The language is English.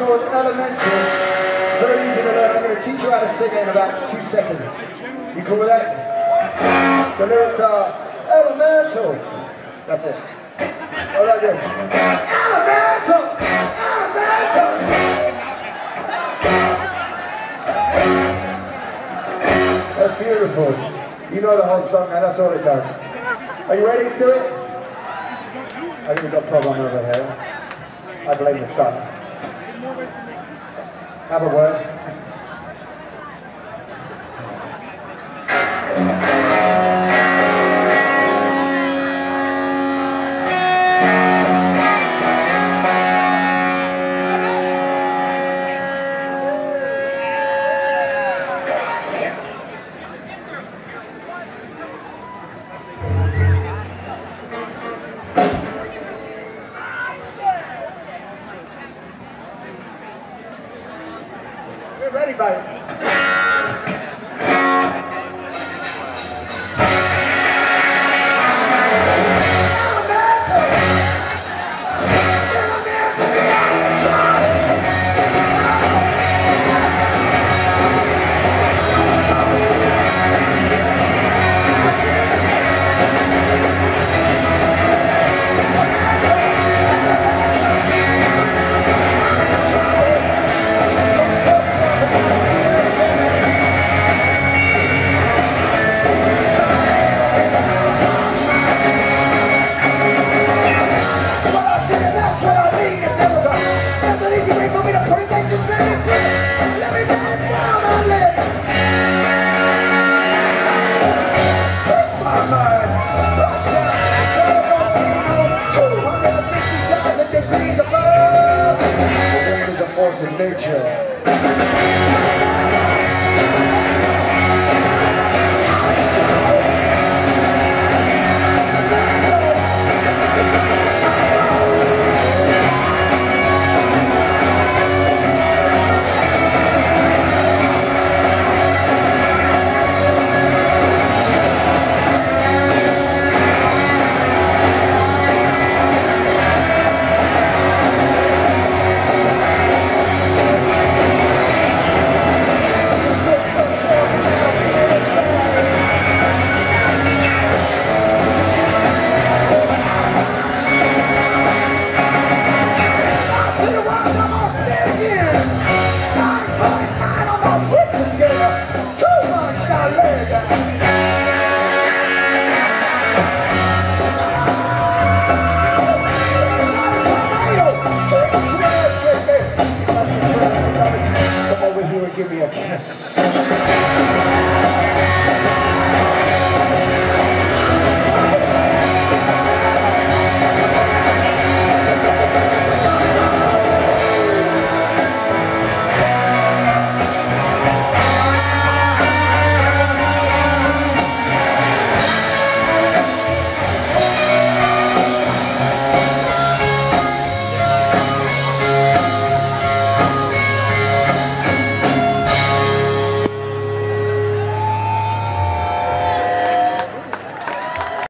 so elemental, Very easy to learn. I'm going to teach you how to sing it in about two seconds. You cool with that? The lyrics are elemental. That's it. Or like this. Elemental! Elemental! That's beautiful. You know the whole song and that's all it does. Are you ready to do it? I think we've got a problem over here. I blame the sun. Have a word. We're force of nature. Yes.